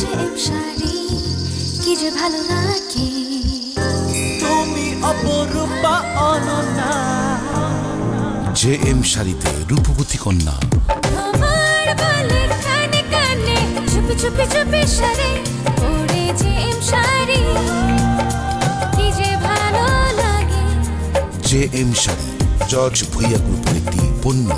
যে শাড়ি কি যে ভালো লাগে। তুমি অপরূপা অনন্যা। জে এম শাড়িতে রূপবতী কন্যা। আমার বালের কানে কানে চুপি চুপি চুপি সারে পরে যে এম শাড়ি কি যে ভালো লাগে। J M sari George Bhuiyan গ্রুপের একটি পণ্য।